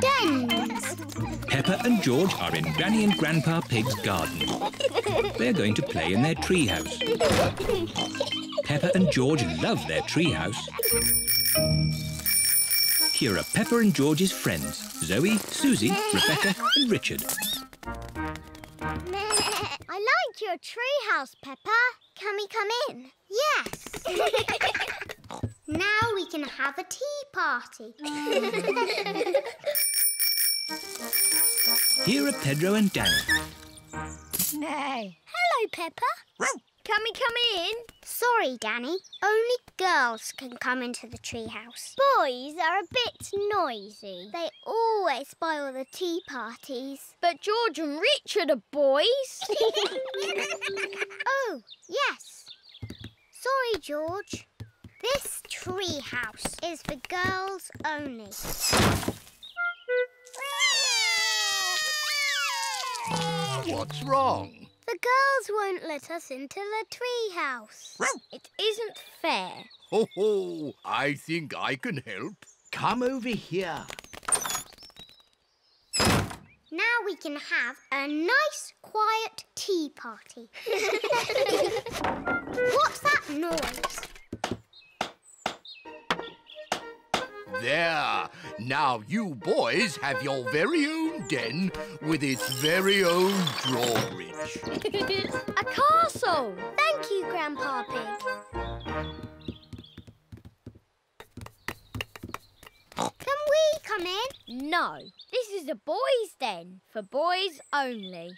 Dens. Peppa and George are in Granny and Grandpa Pig's garden. They're going to play in their treehouse. Peppa and George love their treehouse. Here are Peppa and George's friends, Zoe, Suzy, Rebecca and Richard. I like your treehouse, Peppa. Can we come in? Yes. now we can have a tea party. Here are Pedro and Danny. Nay. Hello, Peppa. Can we come in? Sorry, Danny. Only girls can come into the treehouse. Boys are a bit noisy. They always spoil the tea parties. But George and Richard are boys. oh, yes. Sorry, George. This treehouse is for girls only. What's wrong? The girls won't let us into the treehouse. it isn't fair. Ho ho! I think I can help. Come over here. Now we can have a nice, quiet tea party. What's that noise? There. Now you boys have your very own den with its very own drawbridge. a castle! Thank you, Grandpa Pig. Can we come in? No, this is a boys' den for boys only.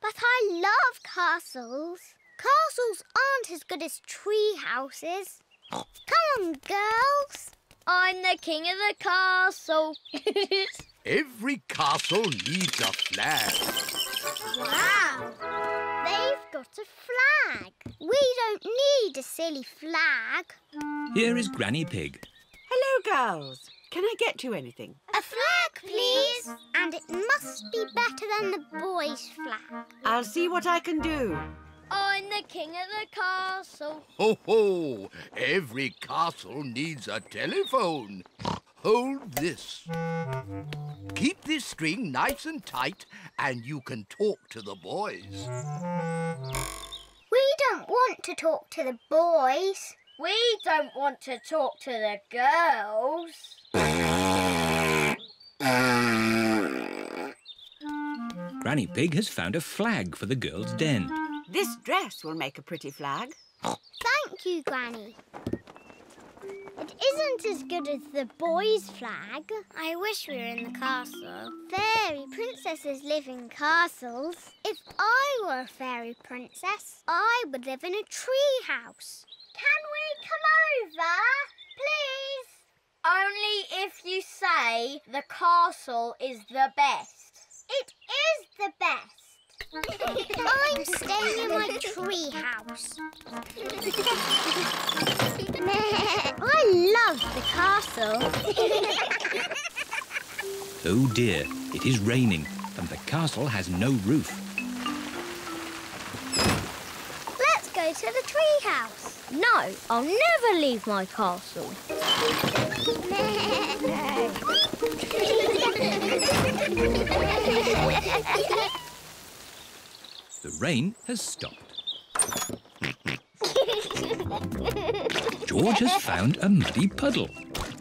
But I love castles. Castles aren't as good as tree houses. Come on, girls. I'm the king of the castle. Every castle needs a flag. Wow! They've got a flag. We don't need a silly flag. Here is Granny Pig. Hello, girls. Can I get you anything? A flag, please. And it must be better than the boys' flag. I'll see what I can do. I'm the king of the castle. Ho ho! Every castle needs a telephone. Hold this. Keep this string nice and tight and you can talk to the boys. We don't want to talk to the boys. We don't want to talk to the girls. Granny Pig has found a flag for the girls' den. This dress will make a pretty flag. Thank you, Granny. It isn't as good as the boys' flag. I wish we were in the castle. Fairy princesses live in castles. If I were a fairy princess, I would live in a tree house. Can we come over, please? Only if you say the castle is the best. It is the best. I'm staying in my tree house. I love the castle. Oh dear, it is raining and the castle has no roof. Let's go to the tree house. No, I'll never leave my castle. The rain has stopped. George has found a muddy puddle.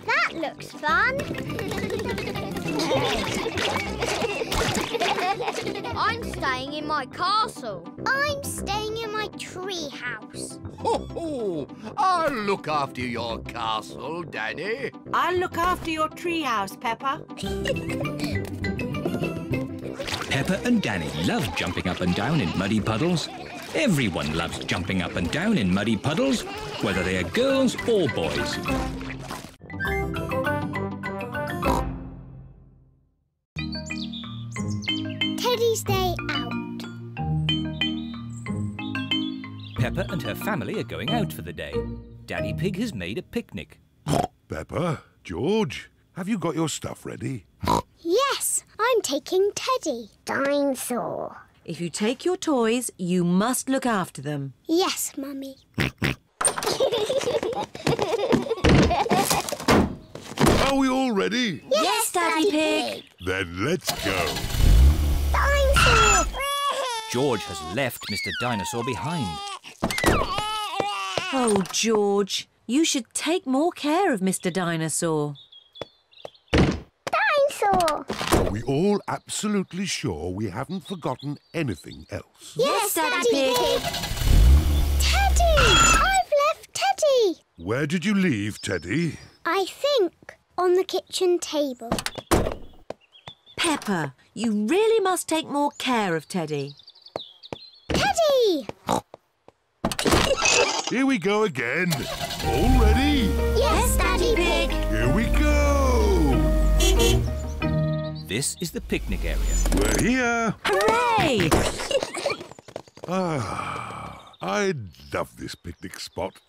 that looks fun. I'm staying in my castle. I'm staying in my tree house. Ho ho! I'll look after your castle, Danny. I'll look after your treehouse, Peppa. Peppa and Danny love jumping up and down in muddy puddles. Everyone loves jumping up and down in muddy puddles, whether they are girls or boys. Teddy's day out. Peppa and her family are going out for the day. Daddy Pig has made a picnic. Peppa, George, have you got your stuff ready? Yes, I'm taking Teddy. Dinosaur. If you take your toys, you must look after them. Yes, Mummy. Are we all ready? yes, Daddy Pig. Then let's go. Dinosaur. George has left Mr. Dinosaur behind. Oh, George, you should take more care of Mr. Dinosaur. Dinosaur. Are we all absolutely sure we haven't forgotten anything else? Yes, Daddy Pig. Teddy! I've left Teddy. Where did you leave, Teddy? I think on the kitchen table. Peppa, you really must take more care of Teddy. Teddy! Here we go again. All ready? Yes, Daddy Pig. Here we go. This is the picnic area. We're here. Hooray! Ah, I love this picnic spot.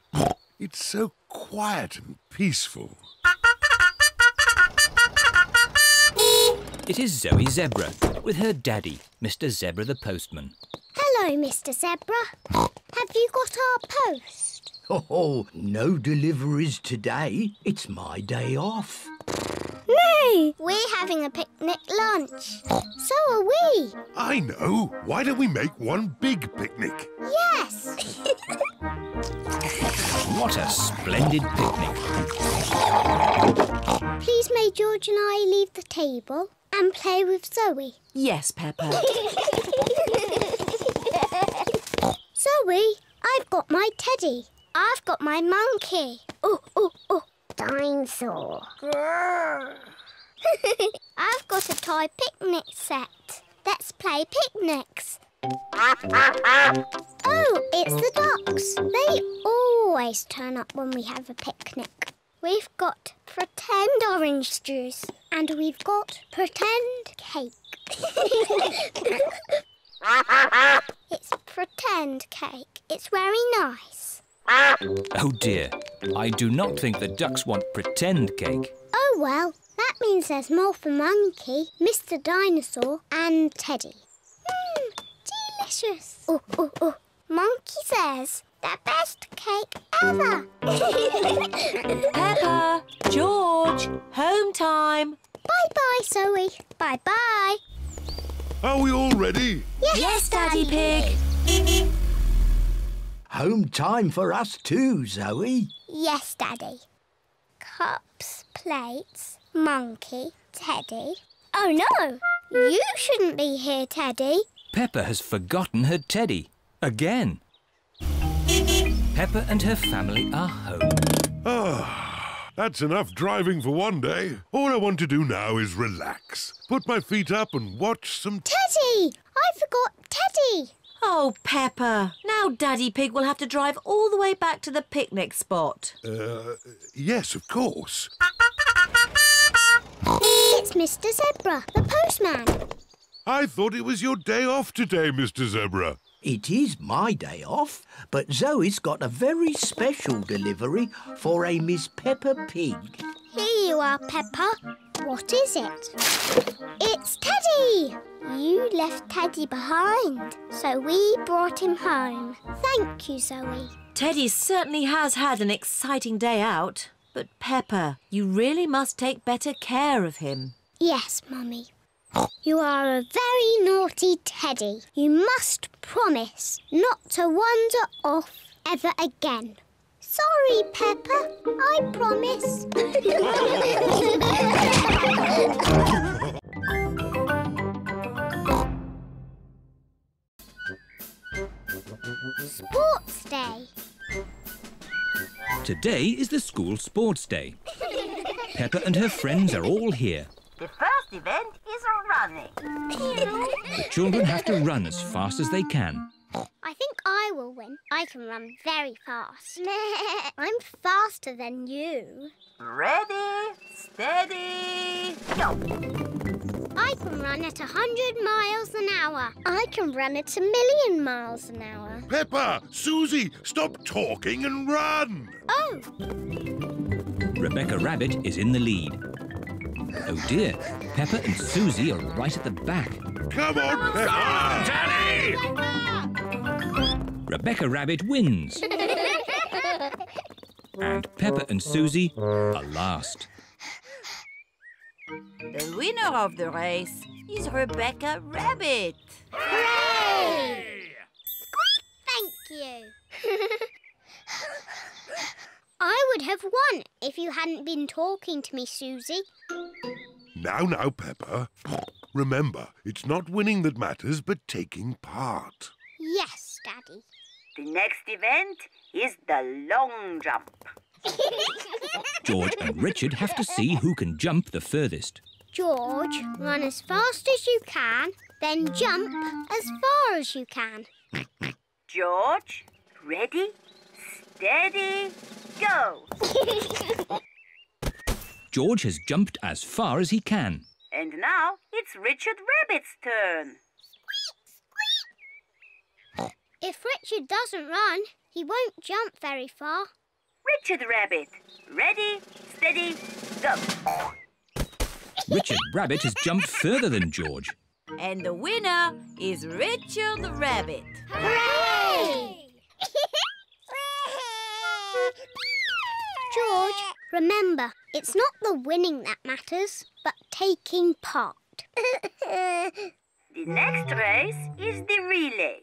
It's so quiet and peaceful. It is Zoe Zebra with her daddy, Mr. Zebra the postman. Hello, Mr. Zebra. Have you got our post? Oh, no deliveries today. It's my day off. No. We're having a picnic lunch. So are we. I know. Why don't we make one big picnic? Yes. What a splendid picnic. Please may George and I leave the table and play with Zoe. Yes, Peppa. Zoe, I've got my teddy. I've got my monkey. Oh, oh, oh. Dinosaur. I've got a toy picnic set. Let's play picnics. Oh, it's the ducks. They always turn up when we have a picnic. We've got pretend orange juice and we've got pretend cake. it's pretend cake. It's very nice. Oh dear, I do not think the ducks want pretend cake. Oh well, that means there's more for Monkey, Mr. Dinosaur, and Teddy. Mmm, delicious. Oh, oh, oh. Monkey says the best cake ever. Peppa, George, home time. bye bye, Zoe. Bye bye. Are we all ready? Yes, Daddy Pig. Home time for us too, Zoe. Yes, Daddy. Cups, plates, monkey, Teddy. Oh no, you shouldn't be here, Teddy. Peppa has forgotten her teddy. Again. Peppa and her family are home. Ah, that's enough driving for one day. All I want to do now is relax. Put my feet up and watch some Teddy! I forgot Teddy. Oh, Peppa. Now Daddy Pig will have to drive all the way back to the picnic spot. Uh, yes, of course. It's Mr. Zebra, the postman. I thought it was your day off today, Mr. Zebra. It is my day off, but Zoe's got a very special delivery for a Miss Peppa Pig. Here you are, Peppa. What is it? It's Teddy! You left Teddy behind, so we brought him home. Thank you, Zoe. Teddy certainly has had an exciting day out. But Peppa, you really must take better care of him. Yes, Mummy. You are a very naughty Teddy. You must promise not to wander off ever again. Sorry, Peppa. I promise. Sports Day. Today is the school sports day. Peppa and her friends are all here. The first event is running. The children have to run as fast as they can. I think I will win. I can run very fast. I'm faster than you. Ready, steady, go. I can run at a hundred miles an hour. I can run at a million miles an hour. Peppa, Suzy, stop talking and run. Oh, Rebecca Rabbit is in the lead. Oh dear, Peppa and Suzy are right at the back. Come on, Peppa. Rebecca Rabbit wins. And Peppa and Suzy are last. The winner of the race is Rebecca Rabbit. Hooray! Squeak, Thank you. I would have won if you hadn't been talking to me, Suzy. Now, now, Peppa. Remember, it's not winning that matters, but taking part. Yes, Daddy. The next event is the long jump. George and Richard have to see who can jump the furthest. George, run as fast as you can, then jump as far as you can. George, ready, steady, go. George has jumped as far as he can. And now it's Richard Rabbit's turn. Squeak, squeak! If Richard doesn't run, he won't jump very far. Richard Rabbit, ready, steady, go. Richard Rabbit has jumped further than George. And the winner is Richard Rabbit. Hooray! George, remember, it's not the winning that matters, but taking part. The next race is the relay.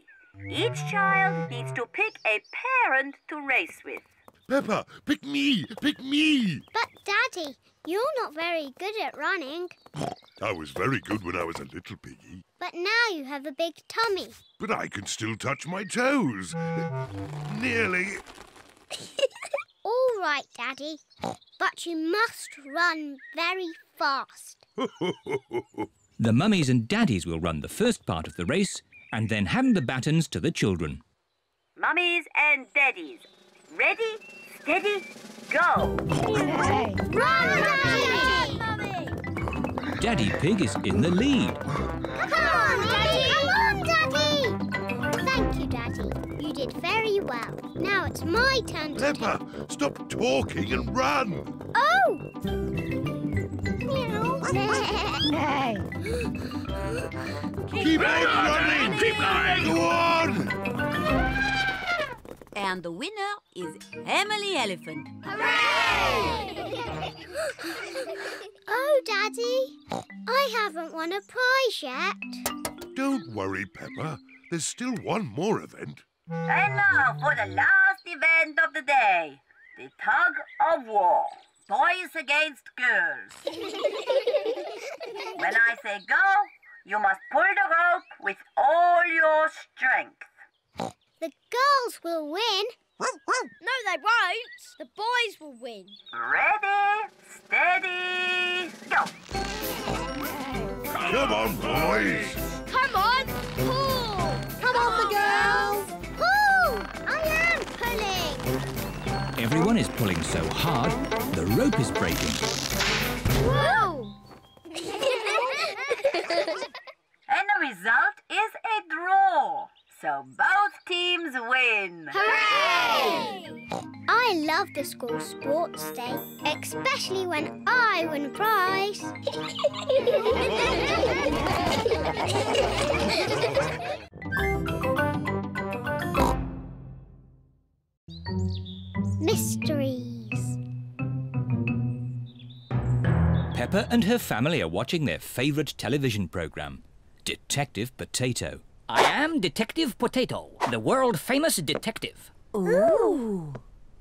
Each child needs to pick a parent to race with. Peppa, pick me! Pick me! but, Daddy, you're not very good at running. I was very good when I was a little piggy, But now you have a big tummy. but I can still touch my toes. Nearly. All right, Daddy. But you must run very fast. The mummies and daddies will run the first part of the race and then hand the batons to the children. Mummies and daddies, ready, steady, go. Run, Daddy! Daddy Pig is in the lead. Come on, Daddy! Did very well. Now it's my turn to Peppa, stop talking and run! Oh! Keep on running! Keep going! Go on! And the winner is Emily Elephant. Hooray! oh, Daddy, I haven't won a prize yet. Don't worry, Peppa. There's still one more event. And now for the last event of the day the tug of war. Boys against girls. when I say go, you must pull the rope with all your strength. The girls will win. No, they won't. The boys will win. Ready, steady, go. Come on, boys! Come on, pull. Come on, the girls. Everyone is pulling so hard, the rope is breaking. Whoa! And the result is a draw. So both teams win. Hooray! I love the school sports day, especially when I win a prize. Mysteries. Peppa and her family are watching their favourite television programme, Detective Potato. I am Detective Potato, the world famous detective. Ooh.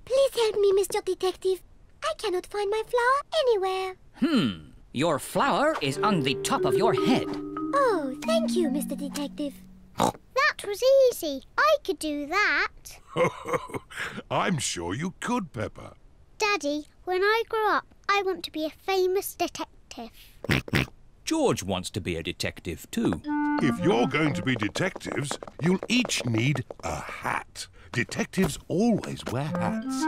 Please help me, Mr. Detective. I cannot find my flower anywhere. Hmm, your flower is on the top of your head. Oh, thank you, Mr. Detective. That was easy. I could do that. I'm sure you could, Peppa. Daddy, when I grow up, I want to be a famous detective. George wants to be a detective too. If you're going to be detectives, you'll each need a hat. Detectives always wear hats.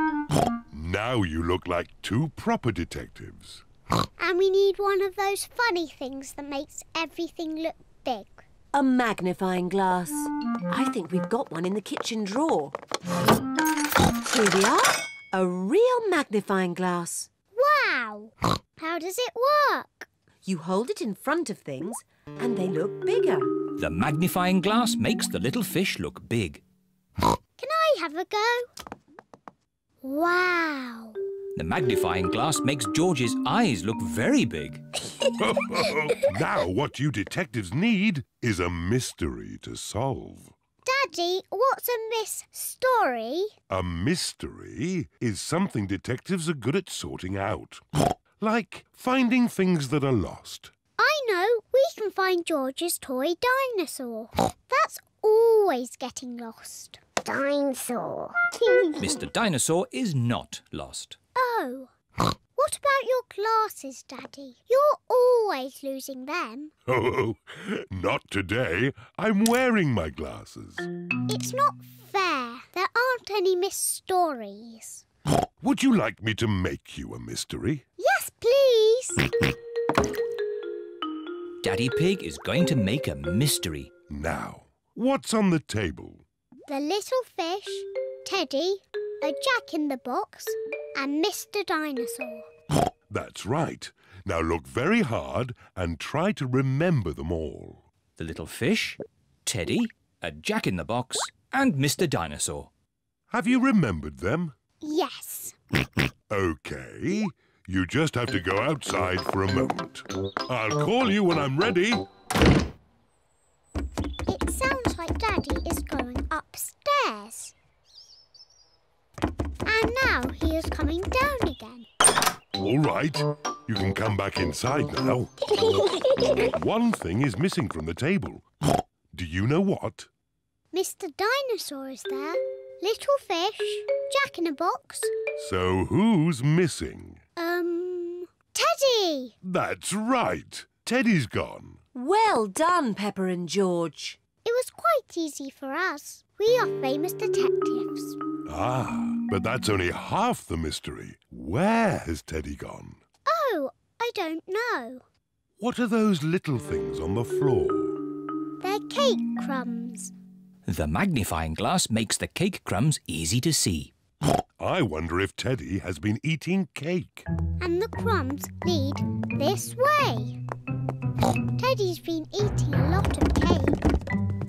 Now you look like two proper detectives. And we need one of those funny things that makes everything look big. A magnifying glass. I think we've got one in the kitchen drawer. Here we are. A real magnifying glass. Wow! How does it work? You hold it in front of things and they look bigger. The magnifying glass makes the little fish look big. Can I have a go? Wow. The magnifying glass makes George's eyes look very big. now what you detectives need is a mystery to solve. Daddy, what's a miss story? A mystery is something detectives are good at sorting out. like finding things that are lost. I know. We can find George's toy dinosaur. That's always getting lost. Dinosaur. Mr. Dinosaur is not lost. Oh. What about your glasses, Daddy? You're always losing them. Oh, not today. I'm wearing my glasses. It's not fair. There aren't any miss stories. Would you like me to make you a mystery? Yes, please. Daddy Pig is going to make a mystery. Now, what's on the table? The little fish, Teddy, a jack in the box, and Mr. Dinosaur. That's right. Now look very hard and try to remember them all. The little fish, Teddy, a jack in the box, and Mr. Dinosaur. Have you remembered them? Yes. OK. You just have to go outside for a moment. I'll call you when I'm ready. It sounds like Daddy is going upstairs. And now he is coming down again. All right. You can come back inside now. One thing is missing from the table. Do you know what? Mr. Dinosaur is there. Little fish, Jack in a box. So who's missing? Um, Teddy! That's right. Teddy's gone. Well done, Peppa and George. It was quite easy for us. We are famous detectives. Ah, but that's only half the mystery. Where has Teddy gone? Oh, I don't know. What are those little things on the floor? They're cake crumbs. The magnifying glass makes the cake crumbs easy to see. I wonder if Teddy has been eating cake. And the crumbs lead this way. Teddy's been eating a lot of cake.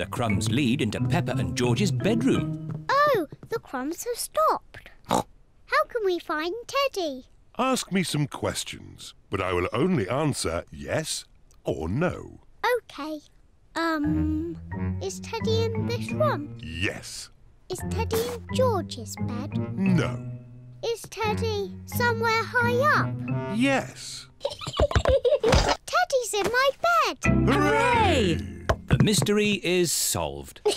The crumbs lead into Peppa and George's bedroom. Oh, the crumbs have stopped. How can we find Teddy? Ask me some questions, but I will only answer yes or no. OK. Um, is Teddy in this room? Yes. Is Teddy in George's bed? No. Is Teddy somewhere high up? Yes. Teddy's in my bed. Hooray! The mystery is solved.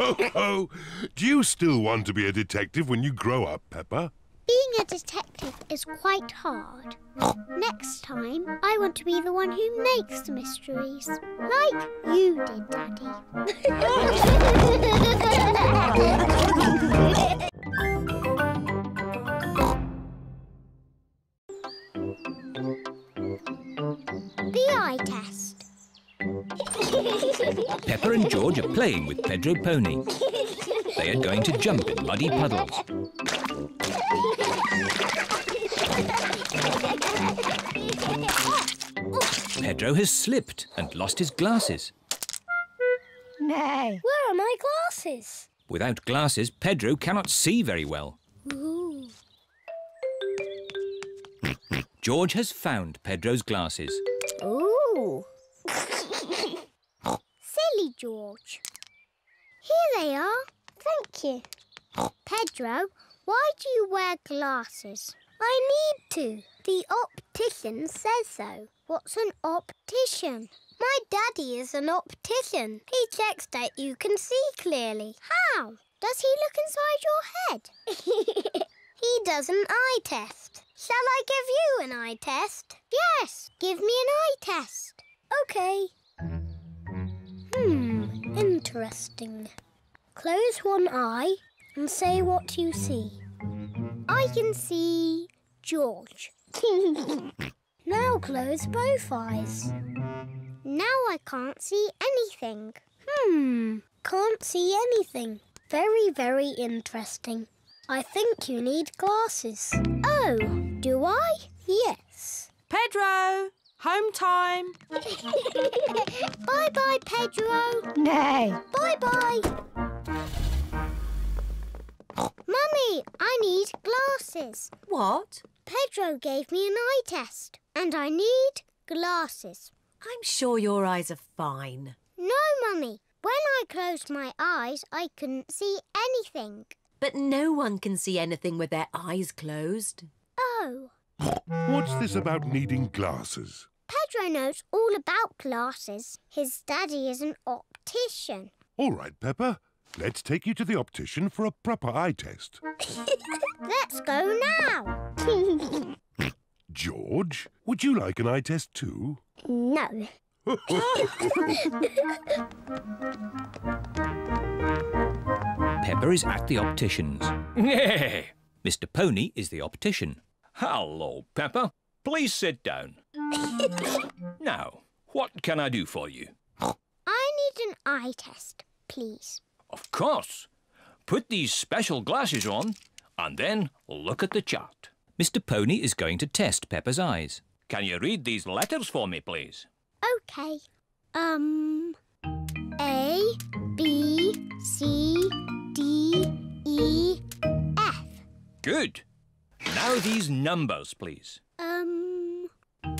Oh, do you still want to be a detective when you grow up, Peppa? Being a detective is quite hard. Next time, I want to be the one who makes the mysteries, like you did, Daddy. the eye test. Peppa and George are playing with Pedro Pony. They are going to jump in muddy puddles. Pedro has slipped and lost his glasses. Nay. Where are my glasses? Without glasses, Pedro cannot see very well. Ooh. George has found Pedro's glasses. Ooh. Silly George. Here they are. Thank you. Pedro, why do you wear glasses? I need to. The optician says so. What's an optician? My daddy is an optician. He checks that you can see clearly. How? Does he look inside your head? he does an eye test. Shall I give you an eye test? Yes, give me an eye test. Okay. Hmm, interesting. Close one eye and say what you see. I can see George. now close both eyes. Now I can't see anything. Hmm, can't see anything. Very, very interesting. I think you need glasses. Oh, do I? Yes. Pedro, home time. bye bye, Pedro. Nay. Bye bye. Mummy, I need glasses. What? Pedro gave me an eye test, and I need glasses. I'm sure your eyes are fine. No, Mummy. When I closed my eyes, I couldn't see anything. But no one can see anything with their eyes closed. Oh, What's this about needing glasses? Pedro knows all about glasses. His daddy is an optician. All right, Peppa. Let's take you to the optician for a proper eye test. Let's go now. George, would you like an eye test too? no. Peppa is at the optician's. Hey, Mr. Pony is the optician. Hello, Peppa. Please sit down. now, what can I do for you? I need an eye test, please. Of course. Put these special glasses on and then look at the chart. Mr. Pony is going to test Peppa's eyes. Can you read these letters for me, please? Okay. Um. A, B, C, D, E, F. Good. Now these numbers, please. Um.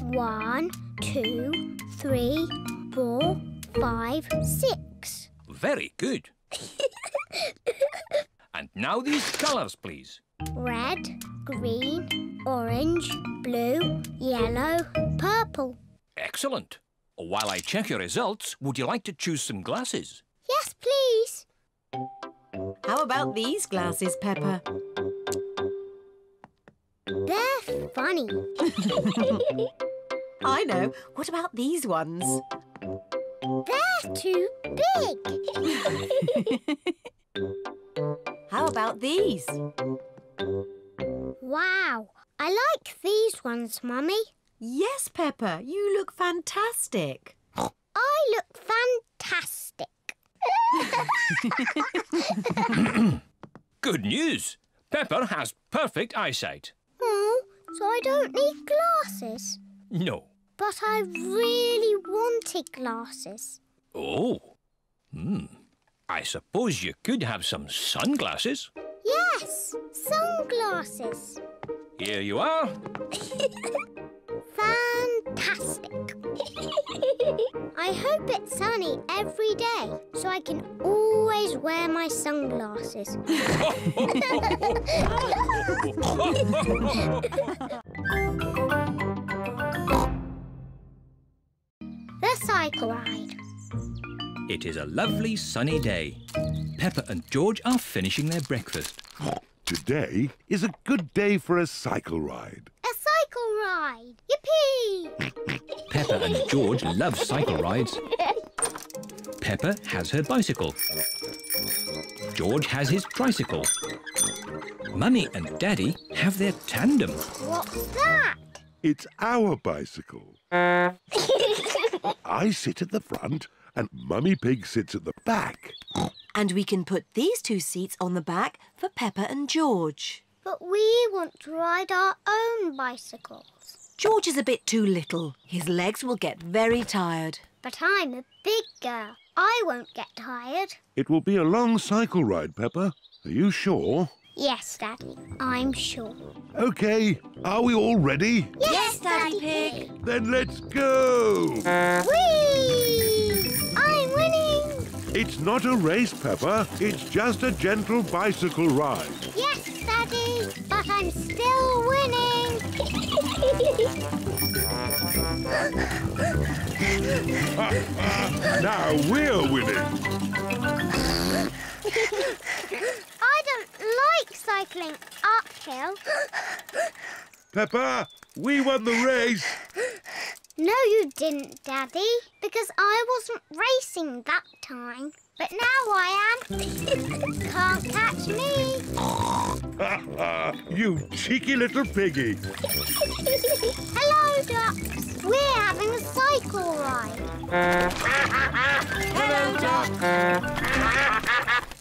One, two, three, four, five, six. Very good. and now these colours, please. Red, green, orange, blue, yellow, purple. Excellent. While I check your results, would you like to choose some glasses? Yes, please. How about these glasses, Peppa? They're funny. I know. What about these ones? They're too big. How about these? wow. I like these ones, Mummy. Yes, Peppa, you look fantastic. I look fantastic. Good news. Peppa has perfect eyesight. Oh, so I don't need glasses. No. But I really wanted glasses. Oh. Hmm. I suppose you could have some sunglasses. Yes, sunglasses. Here you are. Fantastic. I hope it's sunny every day so I can always wear my sunglasses. the cycle ride. It is a lovely sunny day. Peppa and George are finishing their breakfast. Today is a good day for a cycle ride. A cycle ride. Yippee! Peppa and George love cycle rides. Peppa has her bicycle. George has his tricycle. Mummy and Daddy have their tandem. What's that? It's our bicycle. I sit at the front and Mummy Pig sits at the back. And we can put these two seats on the back for Peppa and George. But we want to ride our own bicycles. George is a bit too little. His legs will get very tired. But I'm a big girl. I won't get tired. It will be a long cycle ride, Peppa. Are you sure? Yes, Daddy, I'm sure. OK, are we all ready? Yes, Daddy Pig. Then let's go! Whee! I'm winning! It's not a race, Peppa. It's just a gentle bicycle ride. Yes, Daddy, but I'm still winning. Now we're winning. I don't like cycling uphill. Peppa, we won the race. No, you didn't, Daddy, because I wasn't racing that time. But now I am. Can't catch me. you cheeky little piggy. Hello, ducks. We're having a cycle ride. Hello, ducks.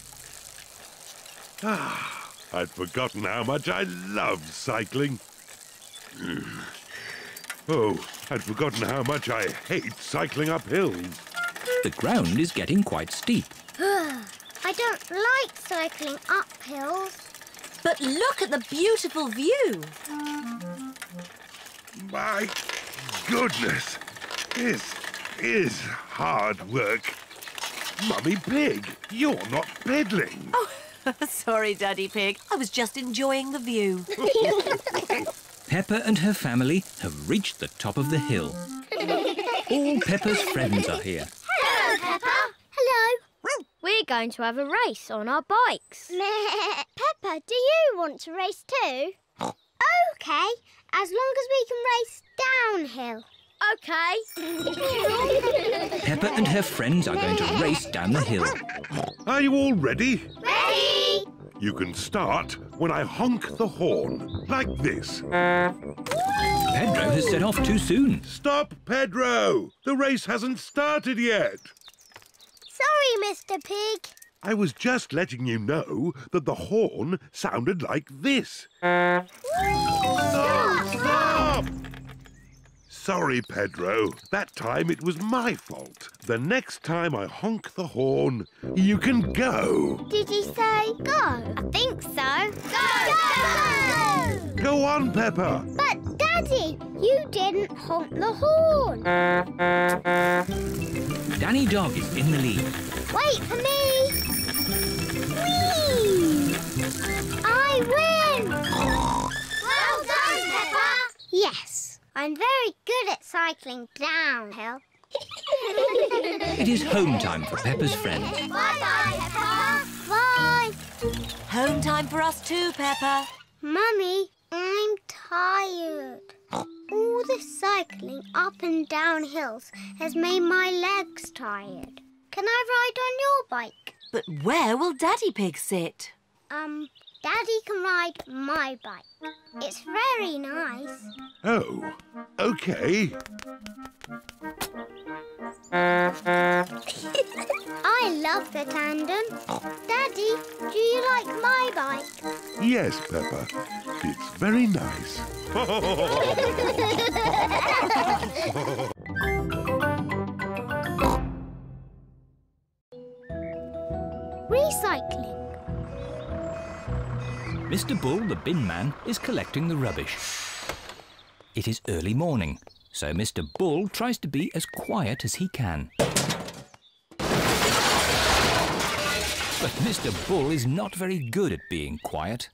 Ah, I'd forgotten how much I love cycling. Oh, I'd forgotten how much I hate cycling up hills. The ground is getting quite steep. I don't like cycling up hills. But look at the beautiful view. My goodness, this is hard work. Mummy Pig, you're not peddling. Oh, sorry, Daddy Pig. I was just enjoying the view. Peppa and her family have reached the top of the hill. All Peppa's friends are here. Hello, Peppa. Hello. We're going to have a race on our bikes. Peppa, do you want to race too? OK, as long as we can race downhill. OK. Peppa and her friends are going to race down the hill. Are you all ready? Ready? You can start when I honk the horn, like this. Pedro has set off too soon. Stop, Pedro! The race hasn't started yet. Sorry, Mr Pig. I was just letting you know that the horn sounded like this. Stop! Stop! Sorry, Pedro. That time it was my fault. The next time I honk the horn, you can go. Did he say go? I think so. Go! Go! Go on, Peppa. But, Daddy, you didn't honk the horn. Danny Dog is in the lead. Wait for me. Whee! I win! Well done, Peppa. Yes, I'm very good at cycling downhill. It is home time for Peppa's friends. Bye-bye, Peppa. Bye. Home time for us too, Peppa. Mummy, I'm tired. All the cycling up and down hills has made my legs tired. Can I ride on your bike? But where will Daddy Pig sit? Um, Daddy can ride my bike. It's very nice. Oh, okay. I love the tandem. Daddy, do you like my bike? Yes, Peppa. It's very nice. Recycling. Mr. Bull, the bin man, is collecting the rubbish. It is early morning, so Mr. Bull tries to be as quiet as he can. But Mr. Bull is not very good at being quiet.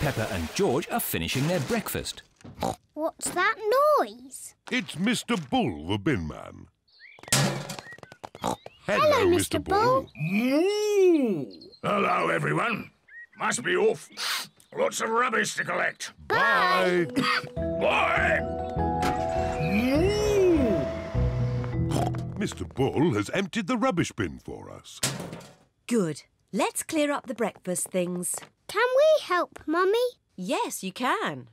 Peppa and George are finishing their breakfast. What's that noise? It's Mr. Bull, the bin man. Hello, Mr. Bull. Moo! Hello, everyone. Must be off. Lots of rubbish to collect. Bye. Bye. Moo! Mr. Bull has emptied the rubbish bin for us. Good. Let's clear up the breakfast things. Can we help, Mummy? Yes, you can.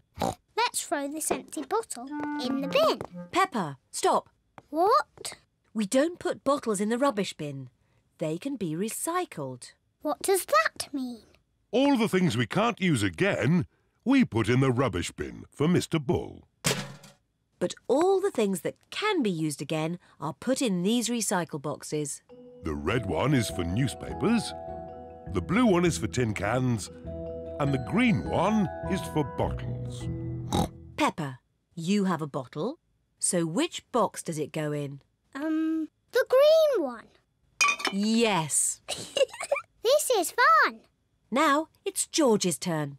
Let's throw this empty bottle in the bin. Peppa, stop. What? We don't put bottles in the rubbish bin. They can be recycled. What does that mean? All the things we can't use again, we put in the rubbish bin for Mr. Bull. But all the things that can be used again are put in these recycle boxes. The red one is for newspapers, the blue one is for tin cans, and the green one is for bottles. Peppa, you have a bottle. So which box does it go in? One. Yes. This is fun. Now it's George's turn.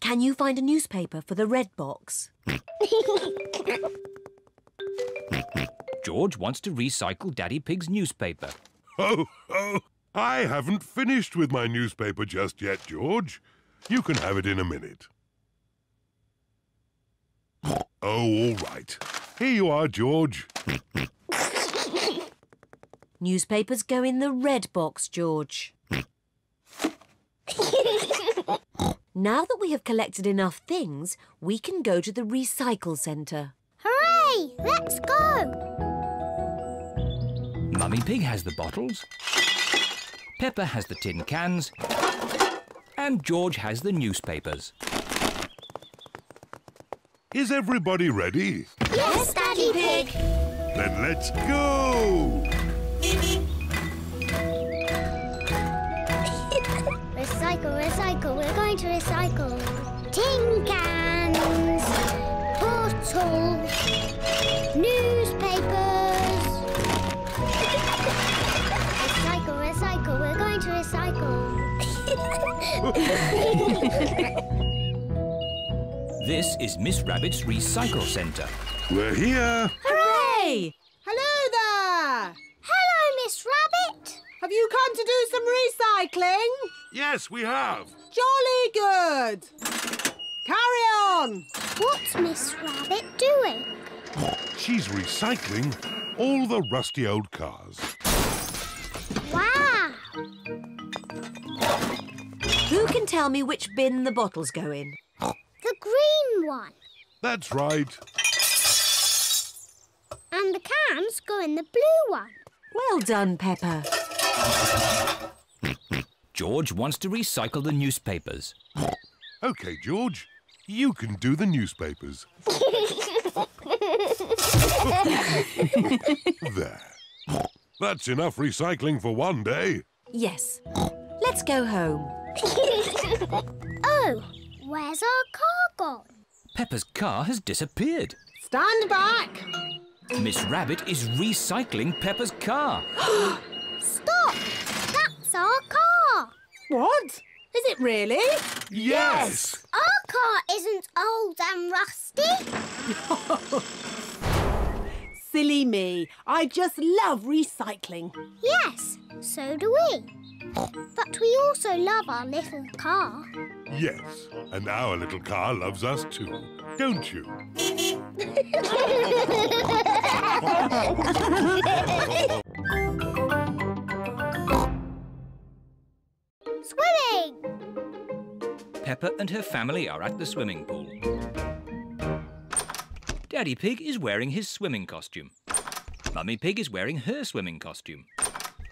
Can you find a newspaper for the red box? George wants to recycle Daddy Pig's newspaper. Ho, ho! I haven't finished with my newspaper just yet, George. You can have it in a minute. Oh, all right. Here you are, George. Newspapers go in the red box, George. now that we have collected enough things, we can go to the recycle centre. Hooray! Let's go. Mummy Pig has the bottles. Peppa has the tin cans. And George has the newspapers. Is everybody ready? Yes, Daddy Pig. Then let's go! Recycle, recycle, we're going to recycle. Tin cans, bottles, newspapers. recycle, recycle, we're going to recycle. This is Miss Rabbit's Recycle Centre. We're here. Hooray! Hello there! Hello, Miss Rabbit. Have you come to do some recycling? Yes, we have. Jolly good! Carry on! What's Miss Rabbit doing? She's recycling all the rusty old cars. Wow! Who can tell me which bin the bottles go in? The green one. That's right. And the cans go in the blue one. Well done, Peppa. George wants to recycle the newspapers. OK, George. You can do the newspapers. there. That's enough recycling for one day. Yes. Let's go home. oh, where's our car gone? Peppa's car has disappeared. Stand back! Miss Rabbit is recycling Peppa's car. Stop! That's our car! What? Is it really? Yes! Our car isn't old and rusty. Silly me. I just love recycling. Yes, so do we. But we also love our little car. Yes, and our little car loves us too, don't you? Peppa and her family are at the swimming pool. Daddy Pig is wearing his swimming costume. Mummy Pig is wearing her swimming costume.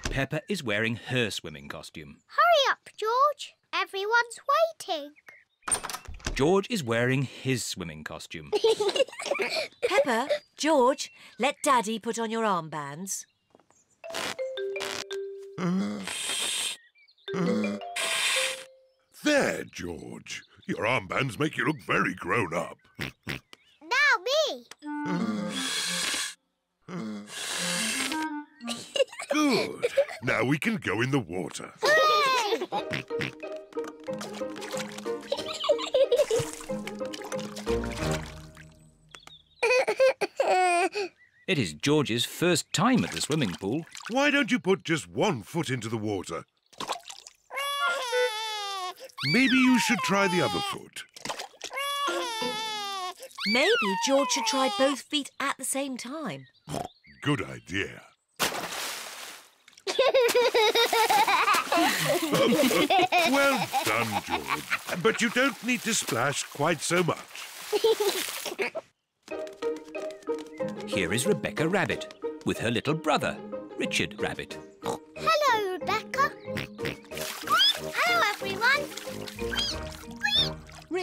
Peppa is wearing her swimming costume. Hurry up, George. Everyone's waiting. George is wearing his swimming costume. Peppa, George, let Daddy put on your armbands. Uh, uh, There, George. Your armbands make you look very grown up. Now me. Good. Now we can go in the water. It is George's first time at the swimming pool. Why don't you put just one foot into the water? Maybe you should try the other foot. Maybe George should try both feet at the same time. Good idea. well done, George. But you don't need to splash quite so much. Here is Rebecca Rabbit with her little brother, Richard Rabbit.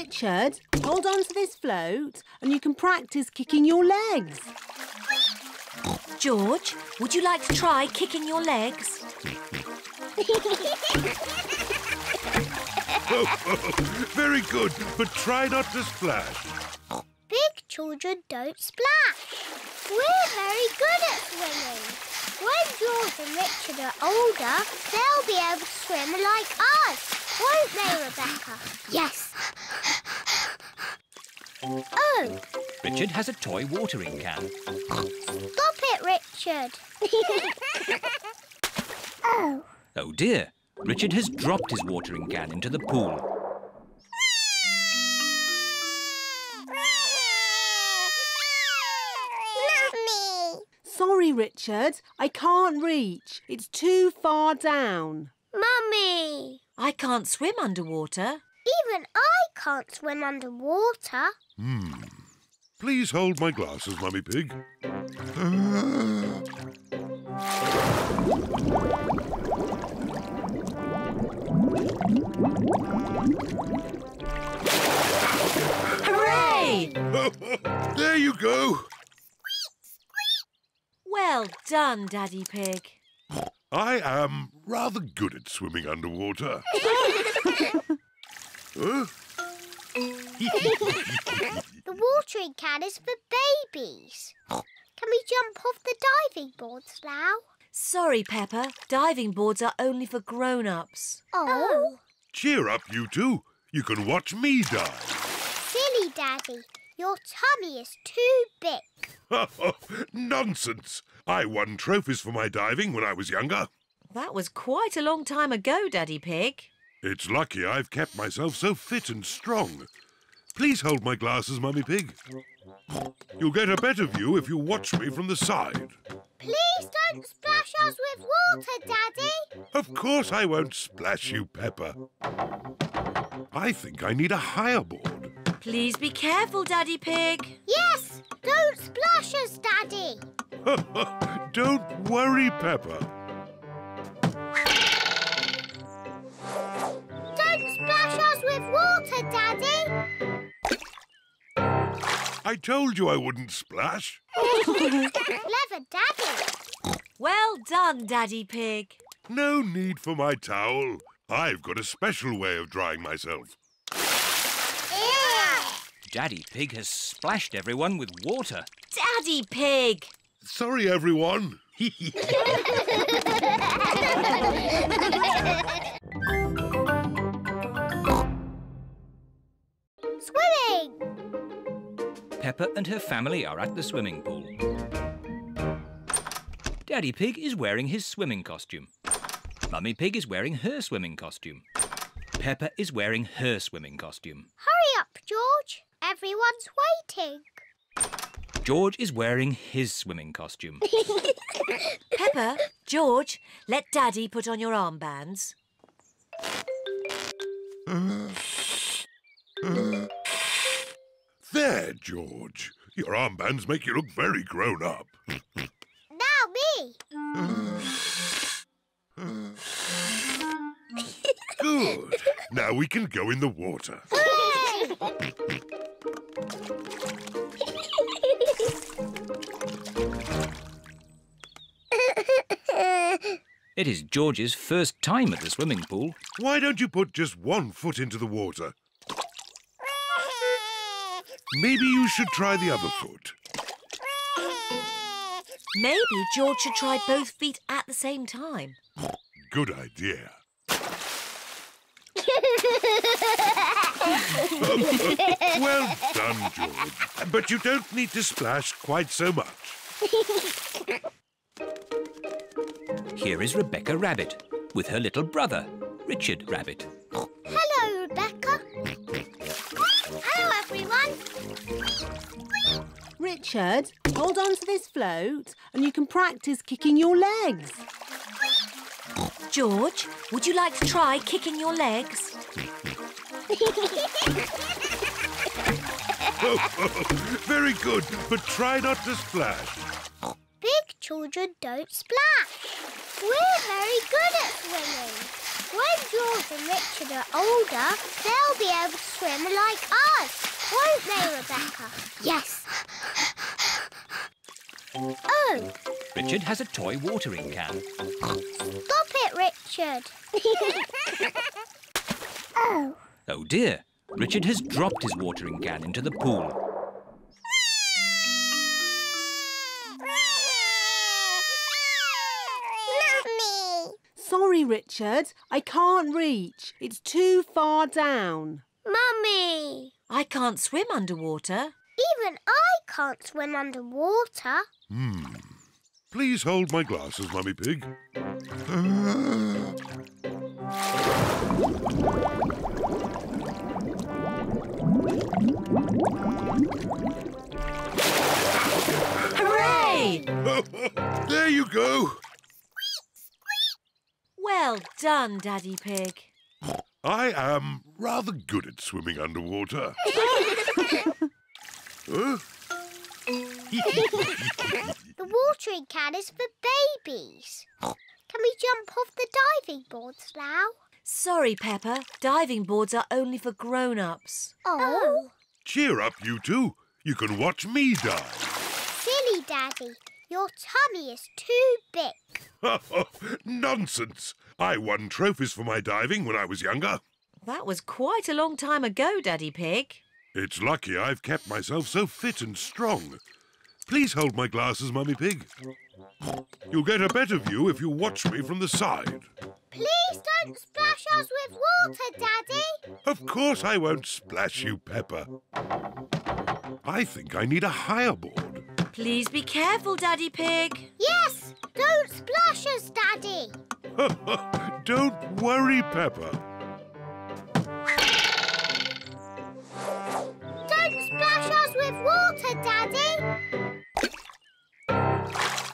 Richard, hold on to this float and you can practice kicking your legs. George, would you like to try kicking your legs? Very good, but try not to splash. Big children don't splash. We're very good at swimming. When George and Richard are older, they'll be able to swim like us, won't they, Rebecca? Yes. Oh, Richard has a toy watering can. stop it, Richard. oh. Oh dear, Richard has dropped his watering can into the pool. Mummy. Sorry, Richard. I can't reach. It's too far down. Mummy. I can't swim underwater. Even I can't swim underwater. Hmm. Please hold my glasses, Mummy Pig. Hooray! there you go. Well done, Daddy Pig. I am rather good at swimming underwater. Huh? The watering can is for babies. Can we jump off the diving boards now? Sorry, Peppa. Diving boards are only for grown-ups. Oh. Cheer up, you two. You can watch me dive. Silly Daddy, your tummy is too big. Nonsense. I won trophies for my diving when I was younger. That was quite a long time ago, Daddy Pig. It's lucky I've kept myself so fit and strong. Please hold my glasses, Mummy Pig. You'll get a better view if you watch me from the side. Please don't splash us with water, Daddy. Of course I won't splash you, Peppa. I think I need a higher board. Please be careful, Daddy Pig. Yes, don't splash us, Daddy. Don't worry, Peppa. Don't splash us with water, Daddy. I told you I wouldn't splash. Clever Daddy. Well done, Daddy Pig. No need for my towel. I've got a special way of drying myself. Daddy Pig has splashed everyone with water. Daddy Pig! Sorry, everyone. Swimming. Peppa and her family are at the swimming pool. Daddy Pig is wearing his swimming costume. Mummy Pig is wearing her swimming costume. Peppa is wearing her swimming costume. Hurry up, George. Everyone's waiting. George is wearing his swimming costume. Peppa, George, let Daddy put on your armbands. There, George. Your armbands make you look very grown up. Now me. Good. Now we can go in the water. It is George's first time at the swimming pool. Why don't you put just one foot into the water? Maybe you should try the other foot. Maybe George should try both feet at the same time. Good idea. well done, George. But you don't need to splash quite so much. Here is Rebecca Rabbit with her little brother, Richard Rabbit. Hello, Rebecca. Hello, everyone. Richard, hold on to this float and you can practice kicking your legs. George, would you like to try kicking your legs? Very good, but try not to splash. Big children don't splash. We're very good at swimming. When George and Richard are older, they'll be able to swim like us, won't they, Rebecca? Yes. Oh, Richard has a toy watering can. stop it, Richard. oh. Oh dear, Richard has dropped his watering can into the pool. Mummy. Sorry, Richard, I can't reach. It's too far down. Mummy. I can't swim underwater. Even I can't swim underwater. Hmm. Please hold my glasses, Mummy Pig. Hooray! there you go. Well done, Daddy Pig. I am rather good at swimming underwater. Huh? The watering can is for babies. Can we jump off the diving boards now? Sorry, Peppa. Diving boards are only for grown-ups. Oh. Cheer up, you two. You can watch me dive. Silly Daddy, your tummy is too big. Nonsense. I won trophies for my diving when I was younger. That was quite a long time ago, Daddy Pig. It's lucky I've kept myself so fit and strong. Please hold my glasses, Mummy Pig. You'll get a better view if you watch me from the side. Please don't splash us with water, Daddy. Of course I won't splash you, Peppa. I think I need a higher board. Please be careful, Daddy Pig. Yes, don't splash us, Daddy. Don't worry, Peppa. Don't splash us with water, Daddy.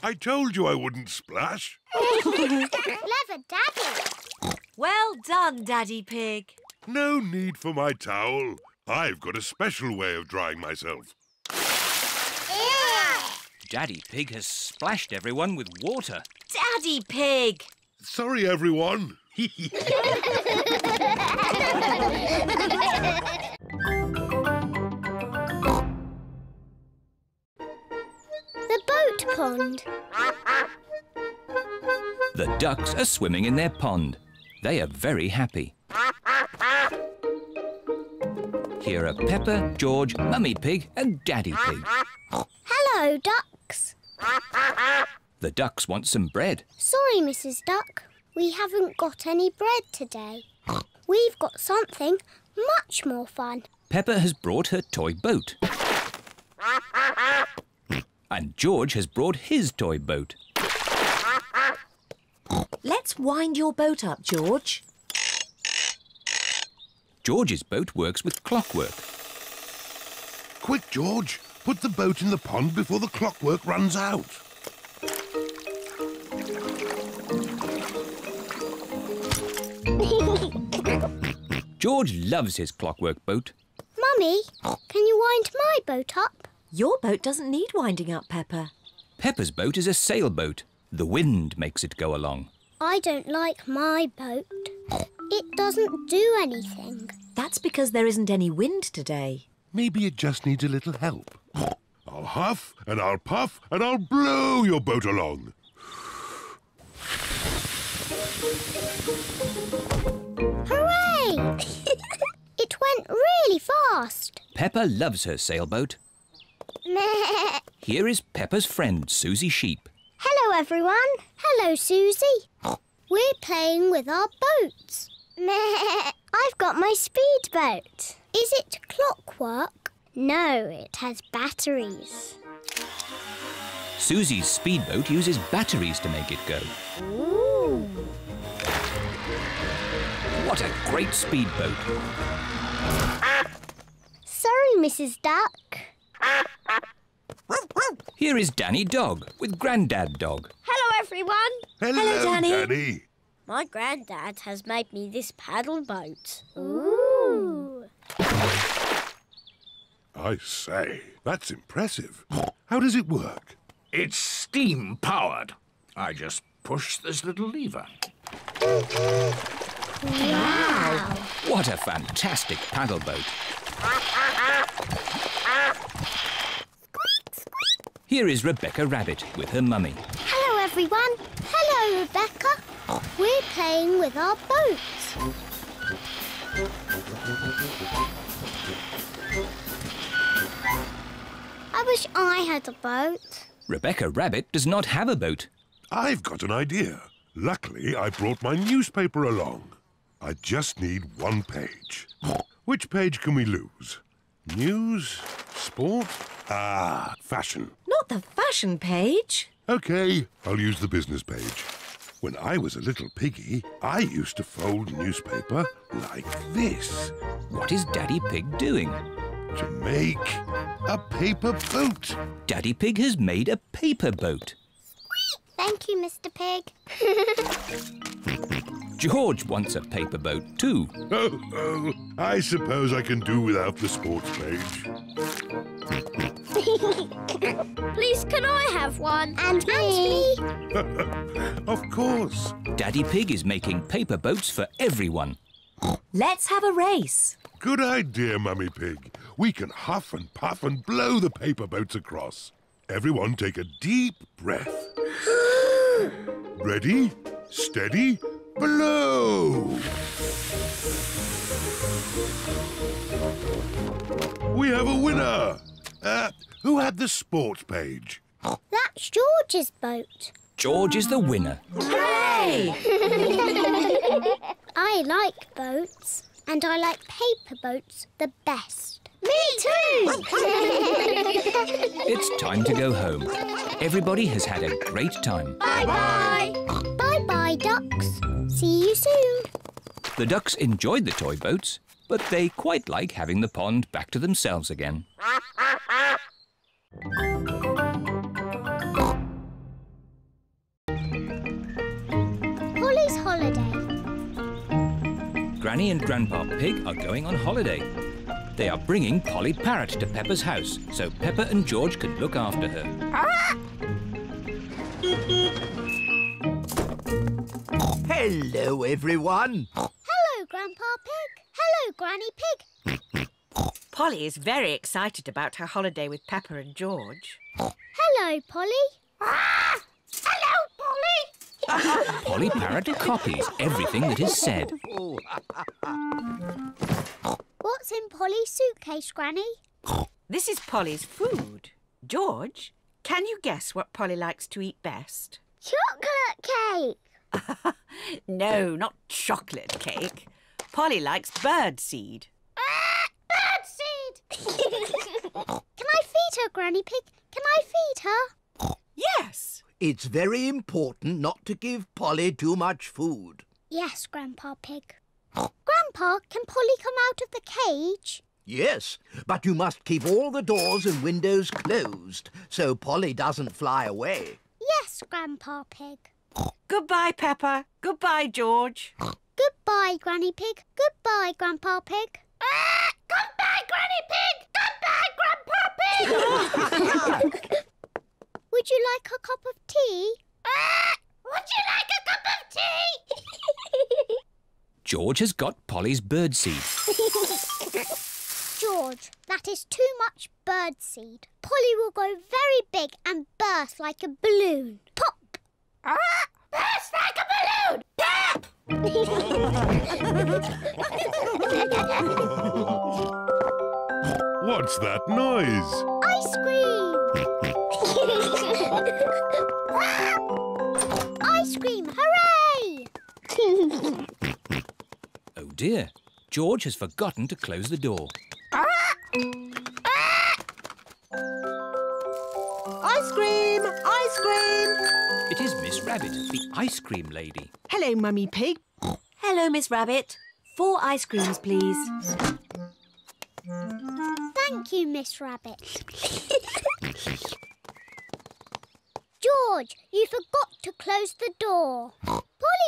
I told you I wouldn't splash. Clever Daddy. Well done, Daddy Pig. No need for my towel. I've got a special way of drying myself. Daddy Pig has splashed everyone with water. Daddy Pig! Sorry, everyone. Pond. The ducks are swimming in their pond. They are very happy. Here are Peppa, George, Mummy Pig and Daddy Pig. Hello, ducks. The ducks want some bread. Sorry, Mrs. Duck. We haven't got any bread today. We've got something much more fun. Peppa has brought her toy boat. And George has brought his toy boat. Let's wind your boat up, George. George's boat works with clockwork. Quick, George. Put the boat in the pond before the clockwork runs out. George loves his clockwork boat. Mummy, can you wind my boat up? Your boat doesn't need winding up, Peppa. Peppa's boat is a sailboat. The wind makes it go along. I don't like my boat. It doesn't do anything. That's because there isn't any wind today. Maybe it just needs a little help. I'll huff and I'll puff and I'll blow your boat along. Hooray! it went really fast. Peppa loves her sailboat. Meh. Here is Peppa's friend, Suzy Sheep. Hello, everyone. Hello, Suzy. We're playing with our boats. Meh. I've got my speedboat. Is it clockwork? No, it has batteries. Suzy's speedboat uses batteries to make it go. Ooh. What a great speedboat. Ah. Sorry, Mrs. Duck. Here is Danny Dog with Grandad Dog. Hello, everyone. Hello, Danny. Danny. My granddad has made me this paddle boat. Ooh. I say, that's impressive. How does it work? It's steam powered. I just push this little lever. Wow. What a fantastic paddle boat. Here is Rebecca Rabbit with her mummy. Hello, everyone. Hello, Rebecca. We're playing with our boats. I wish I had a boat. Rebecca Rabbit does not have a boat. I've got an idea. Luckily, I brought my newspaper along. I just need one page. Which page can we lose? News? Sport? Ah, fashion. Not the fashion page. OK, I'll use the business page. When I was a little piggy, I used to fold newspaper like this What is Daddy Pig doing? to make a paper boat. Daddy Pig has made a paper boat. Sweet, thank you, Mr. Pig. George wants a paper boat too. Oh, oh, I suppose I can do without the sports page. Please, can I have one? And me. of course. Daddy Pig is making paper boats for everyone. Let's have a race. Good idea, Mummy Pig. We can huff and puff and blow the paper boats across. Everyone take a deep breath. Ready, steady, blow! We have a winner! Uh, who had the sports page? That's George's boat. George is the winner. Hooray! I like boats, and I like paper boats the best. Me too! It's time to go home. Everybody has had a great time. Bye-bye! Bye-bye, ducks. See you soon. The ducks enjoyed the toy boats, but they quite like having the pond back to themselves again. Polly's holiday. Granny and Grandpa Pig are going on holiday. They are bringing Polly Parrot to Peppa's house so Peppa and George can look after her. Hello, everyone. Hello, Grandpa Pig. Hello, Granny Pig. Polly is very excited about her holiday with Peppa and George. Hello, Polly. Ah! Hello, Polly. Polly Parrot copies everything that is said. What's in Polly's suitcase, Granny? This is Polly's food. George, can you guess what Polly likes to eat best? Chocolate cake. No, not chocolate cake. Polly likes bird seed. Ah, bird seed. Can I feed her, Granny Pig? Can I feed her? Yes. It's very important not to give Polly too much food. Yes, Grandpa Pig. Grandpa, can Polly come out of the cage? Yes, but you must keep all the doors and windows closed so Polly doesn't fly away. Yes, Grandpa Pig. Goodbye, Peppa. Goodbye, George. Goodbye, Granny Pig. Goodbye, Grandpa Pig. goodbye, Granny Pig. Goodbye, Grandpa Pig. Would you like a cup of tea? Ah, would you like a cup of tea? George has got Polly's birdseed. George, that is too much birdseed. Polly will go very big and burst like a balloon. Pop! burst like a balloon! Pop! What's that noise? Ice cream! Ice cream, hooray! Oh dear, George has forgotten to close the door. Ice cream! Ice cream! It is Miss Rabbit, the ice cream lady. Hello, Mummy Pig. Hello, Miss Rabbit. Four ice creams, please. Thank you, Miss Rabbit. George, you forgot to close the door. Polly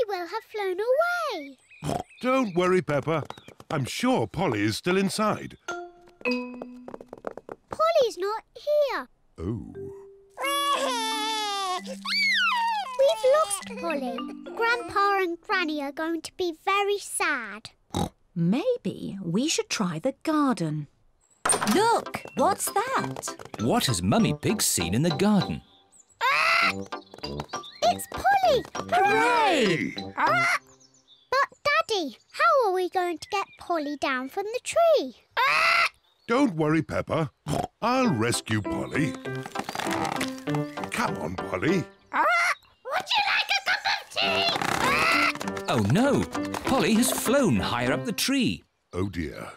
will have flown away. Don't worry, Peppa. I'm sure Polly is still inside. Polly's not here. Oh. We've lost Polly. Grandpa and Granny are going to be very sad. Maybe we should try the garden. Look, what's that? What has Mummy Pig seen in the garden? Ah! It's Polly! Hooray! Ah! But, Daddy, how are we going to get Polly down from the tree? Ah! Don't worry, Peppa. I'll rescue Polly. Come on, Polly. Would you like a cup of tea? Ah! Oh no! Polly has flown higher up the tree. Oh dear.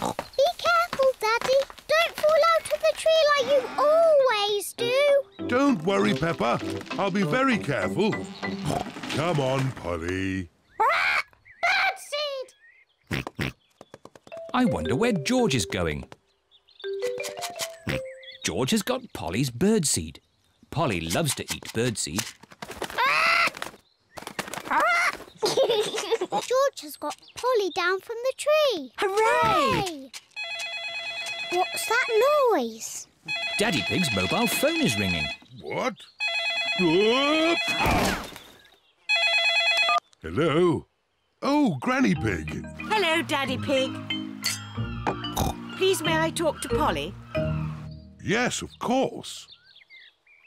Be careful, Daddy. Don't fall out of the tree like you always do. Don't worry, Peppa. I'll be very careful. Come on, Polly. Ah! Bird seed! I wonder where George is going. George has got Polly's birdseed. Polly loves to eat birdseed. George has got Polly down from the tree. Hooray! What's that noise? Daddy Pig's mobile phone is ringing. What? Hello? Oh, Granny Pig. Hello, Daddy Pig. Please, may I talk to Polly? Yes, of course.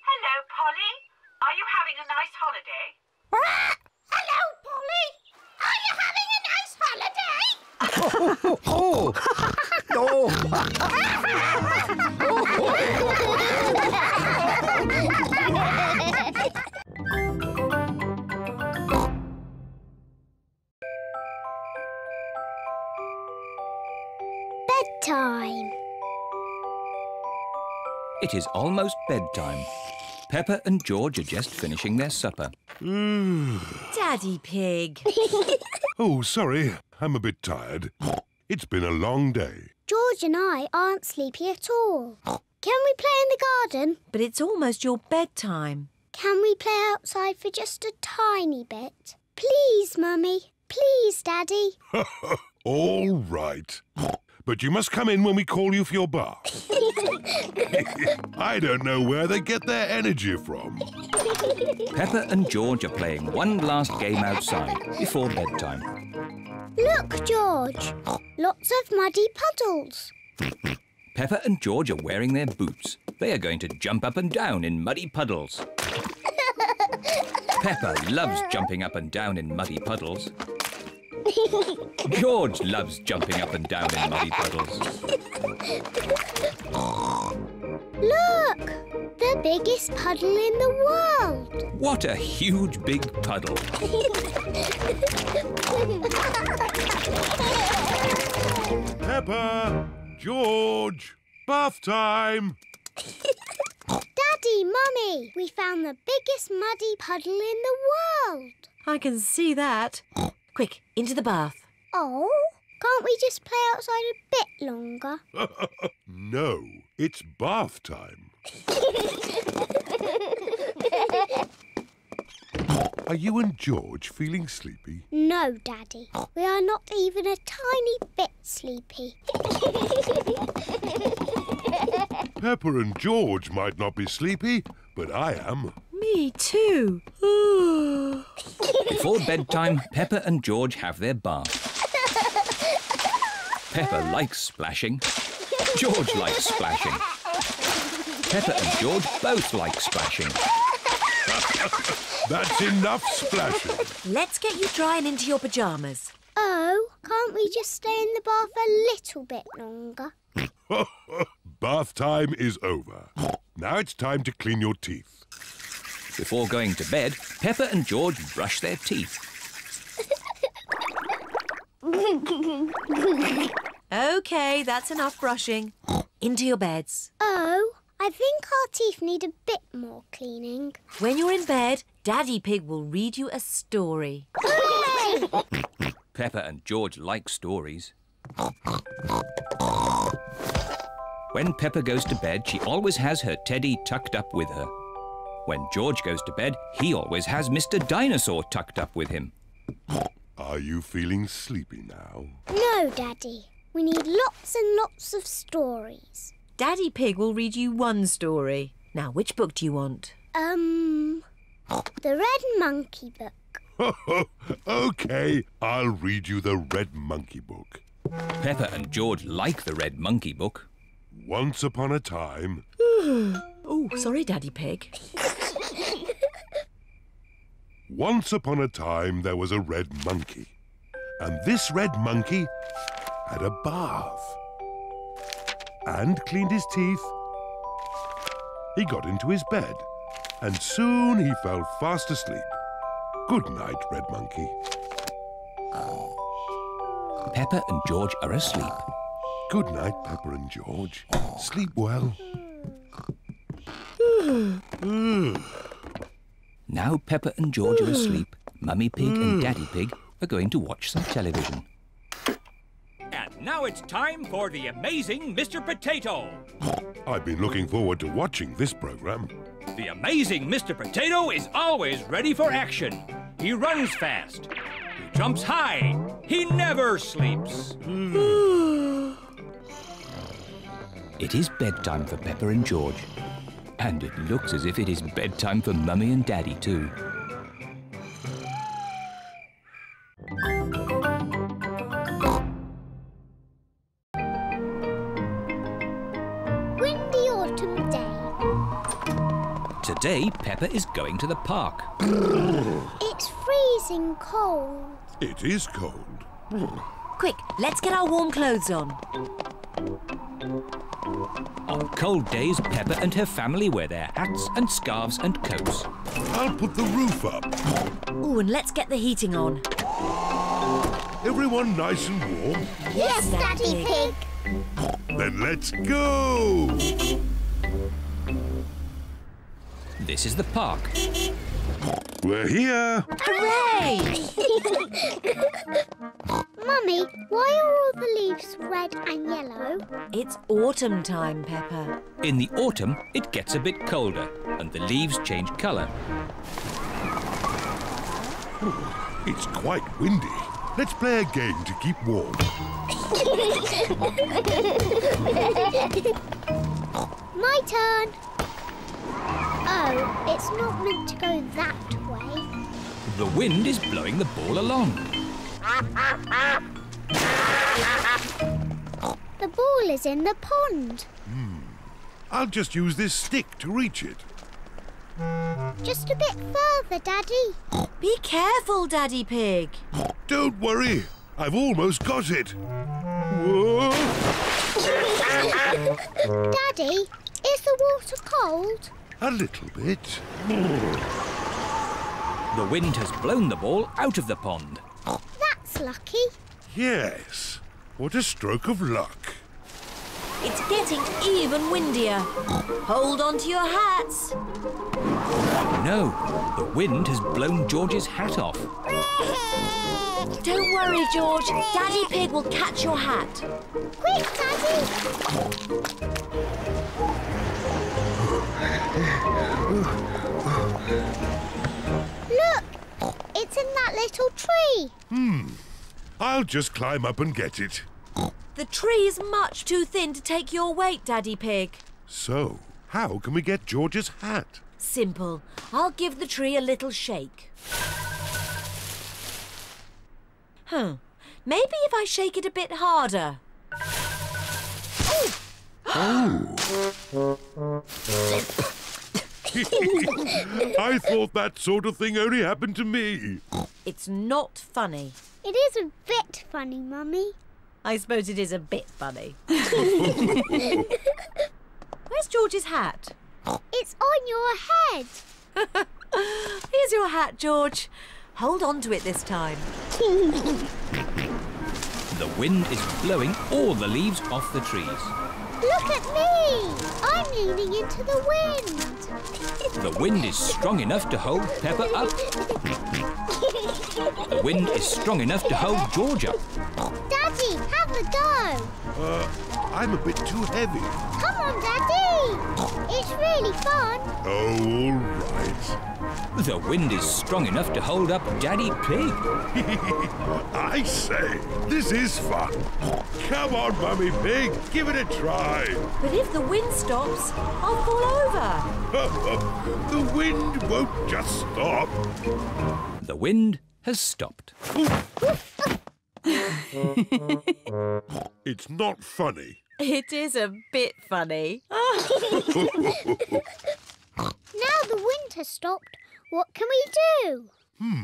Hello, Polly. Are you having a nice holiday? Nice oh, oh. Bedtime. It is almost bedtime. Peppa and George are just finishing their supper. Daddy Pig. oh, sorry. I'm a bit tired. It's been a long day. George and I aren't sleepy at all. Can we play in the garden? But it's almost your bedtime. Can we play outside for just a tiny bit? Please, Mummy. Please, Daddy. All right. But you must come in when we call you for your bath. I don't know where they get their energy from. Peppa and George are playing one last game outside before bedtime. Look, George. Lots of muddy puddles. Peppa and George are wearing their boots. They are going to jump up and down in muddy puddles. Peppa loves jumping up and down in muddy puddles. George loves jumping up and down in muddy puddles. Look! The biggest puddle in the world. What a huge big puddle. Peppa! George! Bath time! Daddy, Mummy, we found the biggest muddy puddle in the world. I can see that. Quick, into the bath. Oh, can't we just play outside a bit longer? no, it's bath time. Are you and George feeling sleepy? no, Daddy. We are not even a tiny bit sleepy. Peppa and George might not be sleepy, but I am. Me too. Before bedtime, Peppa and George have their bath. Peppa likes splashing. George likes splashing. Peppa and George both like splashing. That's enough splashing. Let's get you dry and into your pyjamas. Oh, can't we just stay in the bath a little bit longer? Bath time is over. Now it's time to clean your teeth. Before going to bed, Peppa and George brush their teeth. OK, that's enough brushing. Into your beds. Oh, I think our teeth need a bit more cleaning. When you're in bed, Daddy Pig will read you a story. Hooray! Peppa and George like stories. When Peppa goes to bed, she always has her teddy tucked up with her. When George goes to bed, he always has Mr. Dinosaur tucked up with him. Are you feeling sleepy now? No, Daddy. We need lots and lots of stories. Daddy Pig will read you one story. Now, which book do you want? Um, the Red Monkey Book. OK, I'll read you the Red Monkey Book. Peppa and George like the Red Monkey book. Once upon a time, oh, sorry, Daddy Pig. once upon a time there was a red monkey. And this red monkey had a bath and cleaned his teeth. He got into his bed and soon he fell fast asleep. Good night, Red Monkey. Peppa and George are asleep. Good night, Peppa and George. Sleep well. Now Peppa and George are asleep. Mummy Pig and Daddy Pig are going to watch some television. And now it's time for the amazing Mr. Potato. I've been looking forward to watching this program. The amazing Mr. Potato is always ready for action. He runs fast. He jumps high. He never sleeps. It is bedtime for Peppa and George. And it looks as if it is bedtime for Mummy and Daddy too. Windy autumn day. Today, Peppa is going to the park. It's freezing cold. It is cold. Quick, let's get our warm clothes on. On cold days, Peppa and her family wear their hats and scarves and coats. I'll put the roof up. Oh, and let's get the heating on. Everyone nice and warm? Yes, Daddy Pig. Then let's go! This is the park. We're here. Hooray! Mummy, why are all the leaves red and yellow? It's autumn time, Peppa. In the autumn, it gets a bit colder and the leaves change colour. Oh, it's quite windy. Let's play a game to keep warm. My turn. Oh, it's not meant to go that way. The wind is blowing the ball along. The ball is in the pond. Hmm. I'll just use this stick to reach it. Just a bit further, Daddy. Be careful, Daddy Pig. Don't worry. I've almost got it. Whoa! Daddy, is the water cold? A little bit. Hmm. The wind has blown the ball out of the pond. That's lucky. Yes. What a stroke of luck. It's getting even windier. Hold on to your hats. No, the wind has blown George's hat off. Don't worry, George. Daddy Pig will catch your hat. Quick, Daddy. Look, it's in that little tree. Hmm. I'll just climb up and get it. The tree's much too thin to take your weight, Daddy Pig. So, how can we get George's hat? Simple. I'll give the tree a little shake. Huh. Maybe if I shake it a bit harder. Oh. I thought that sort of thing only happened to me. It's not funny. It is a bit funny, Mummy. I suppose it is a bit funny. Where's George's hat? It's on your head. Here's your hat, George. Hold on to it this time. The wind is blowing all the leaves off the trees. Look at me. I'm leaning into the wind. The wind is strong enough to hold Peppa up. The wind is strong enough to hold George up. Daddy, have a go. Uh, I'm a bit too heavy. Come on, Daddy. It's really fun. Oh, all right. The wind is strong enough to hold up Daddy Pig. I say, this is fun. Come on, Mummy Pig, give it a try. But if the wind stops, I'll fall over. the wind won't just stop. The wind has stopped. It's not funny. It is a bit funny. Now the wind has stopped. What can we do? Hmm.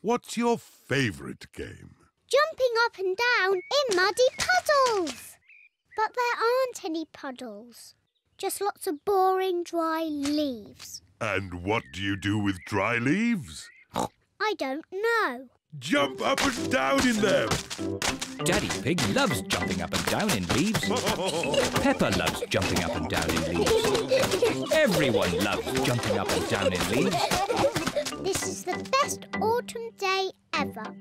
What's your favourite game? Jumping up and down in muddy puddles. But there aren't any puddles. Just lots of boring dry leaves. And what do you do with dry leaves? I don't know. Jump up and down in them. Daddy Pig loves jumping up and down in leaves. Peppa loves jumping up and down in leaves. Everyone loves jumping up and down in leaves. This is the best autumn day ever.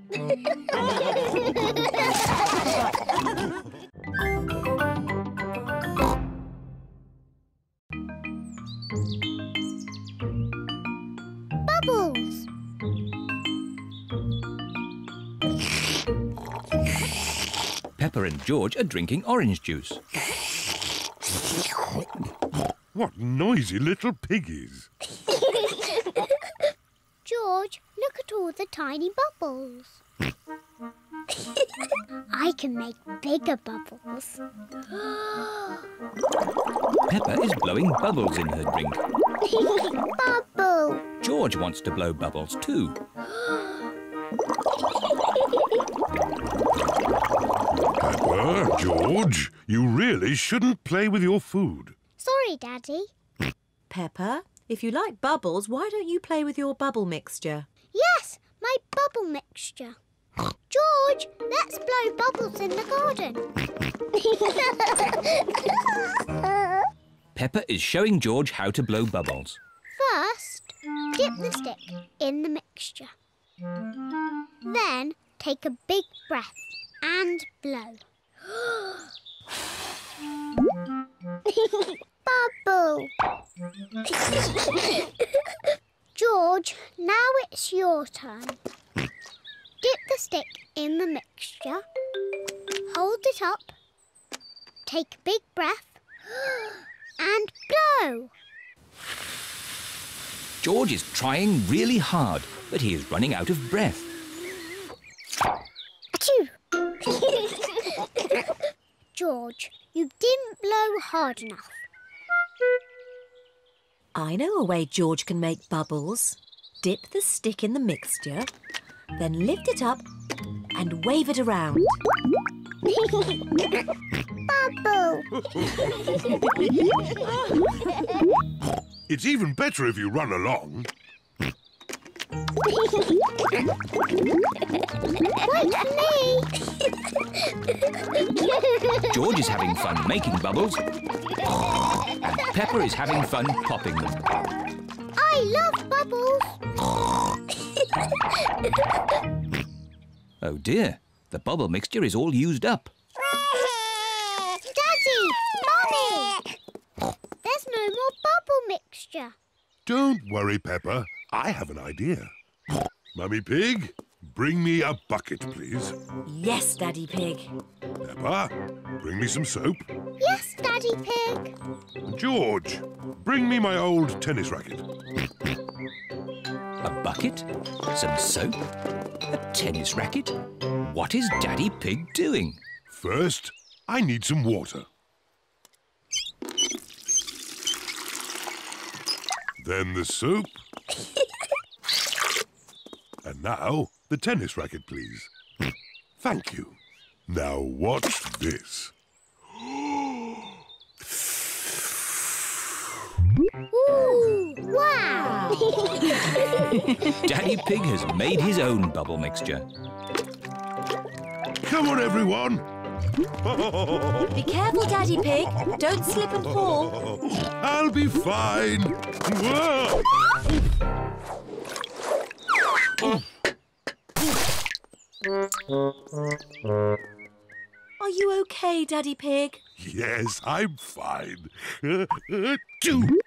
Bubbles. Peppa and George are drinking orange juice. What noisy little piggies. George, look at all the tiny bubbles. I can make bigger bubbles. Peppa is blowing bubbles in her drink. Bubble. George wants to blow bubbles too. Peppa, George, you really shouldn't play with your food. Sorry, Daddy. Peppa, if you like bubbles, why don't you play with your bubble mixture? Yes, my bubble mixture. George, let's blow bubbles in the garden. Peppa is showing George how to blow bubbles. First, dip the stick in the mixture. Then take a big breath and blow. Bubble! George, now it's your turn. Dip the stick in the mixture. Hold it up. Take a big breath. And blow. George is trying really hard, but he is running out of breath. Achoo! George, you didn't blow hard enough. I know a way George can make bubbles. Dip the stick in the mixture, then lift it up and wave it around. Bubble! It's even better if you run along. Wait for me! George is having fun making bubbles, and Peppa is having fun popping them. I love bubbles! Oh dear, the bubble mixture is all used up. Daddy! Mummy! There's no more bubble mixture. Don't worry, Peppa. I have an idea. Mummy Pig, bring me a bucket, please. Yes, Daddy Pig. Peppa, bring me some soap. Yes, Daddy Pig. George, bring me my old tennis racket. A bucket, some soap, a tennis racket. What is Daddy Pig doing? First, I need some water. Then the soap. and now, the tennis racket, please. Thank you. Now watch this. Ooh, wow! Daddy Pig has made his own bubble mixture. Come on, everyone. Be careful, Daddy Pig. Don't slip and fall. I'll be fine. Whoa! Are you okay, Daddy Pig? Yes, I'm fine. Two.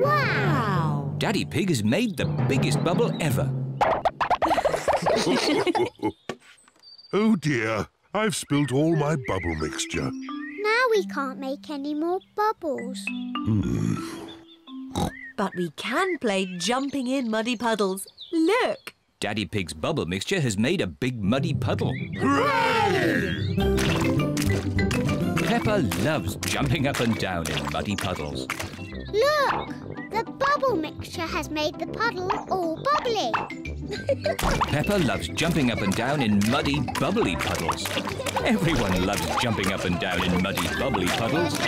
Wow! Daddy Pig has made the biggest bubble ever. oh dear, I've spilt all my bubble mixture. Now we can't make any more bubbles. But we can play jumping in muddy puddles. Look! Daddy Pig's bubble mixture has made a big muddy puddle. Hooray! Peppa loves jumping up and down in muddy puddles. Look! The bubble mixture has made the puddle all bubbly. Peppa loves jumping up and down in muddy, bubbly puddles. Everyone loves jumping up and down in muddy, bubbly puddles.